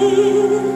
you.